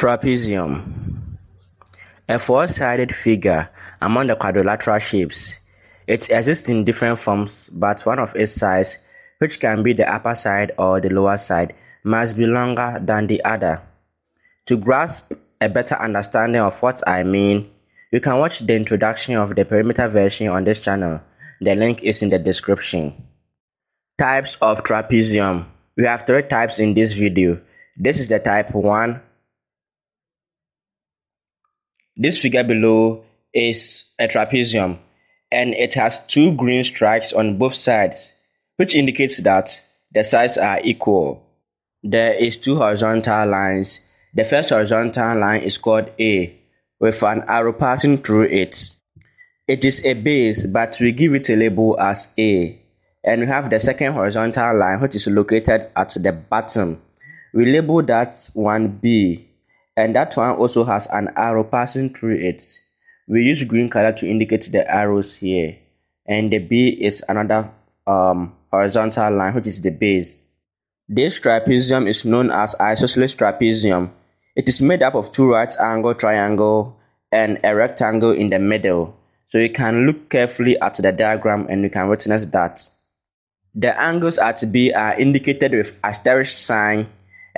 Trapezium: A four-sided figure among the quadrilateral shapes. It exists in different forms but one of its sides, which can be the upper side or the lower side, must be longer than the other. To grasp a better understanding of what I mean, you can watch the introduction of the perimeter version on this channel. The link is in the description. Types of trapezium. We have three types in this video. This is the type 1 this figure below is a trapezium and it has two green stripes on both sides, which indicates that the sides are equal. There is two horizontal lines. The first horizontal line is called A with an arrow passing through it. It is a base, but we give it a label as A. And we have the second horizontal line, which is located at the bottom. We label that one B and that one also has an arrow passing through it. We use green color to indicate the arrows here, and the B is another um, horizontal line, which is the base. This trapezium is known as isosceles trapezium. It is made up of two right angle triangle and a rectangle in the middle. So you can look carefully at the diagram and you can witness that. The angles at B are indicated with asterisk sign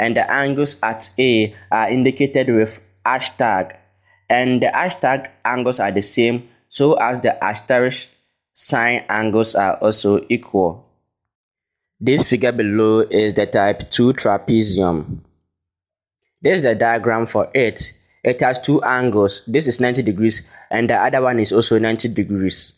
and the angles at A are indicated with hashtag and the hashtag angles are the same so as the asterisk sign angles are also equal. This figure below is the type 2 trapezium. This is the diagram for it. It has two angles. This is 90 degrees and the other one is also 90 degrees.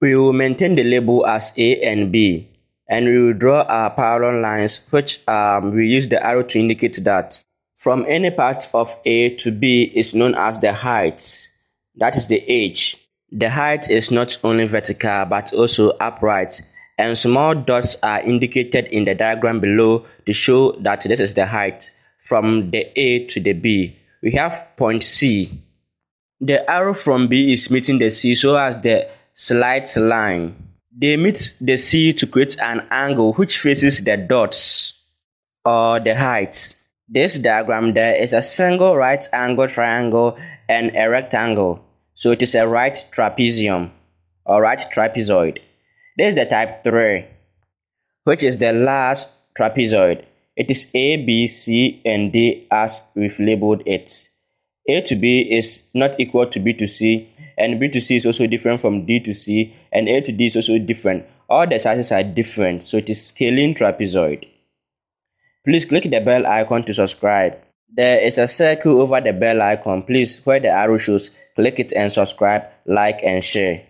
We will maintain the label as A and B and we will draw our parallel lines which um, we use the arrow to indicate that from any part of A to B is known as the height. That is the h. The height is not only vertical but also upright and small dots are indicated in the diagram below to show that this is the height from the A to the B. We have point C. The arrow from B is meeting the C so as the slight line. They meet the C to create an angle which faces the dots or the heights. This diagram there is a single right angle triangle and a rectangle. So it is a right trapezium or right trapezoid. This is the type 3, which is the last trapezoid. It is A, B, C, and D as we've labeled it. A to B is not equal to B to C, and B to C is also different from D to C, and A to D is also different. All the sizes are different, so it is scalene trapezoid. Please click the bell icon to subscribe. There is a circle over the bell icon. Please, where the arrow shows, click it and subscribe, like and share.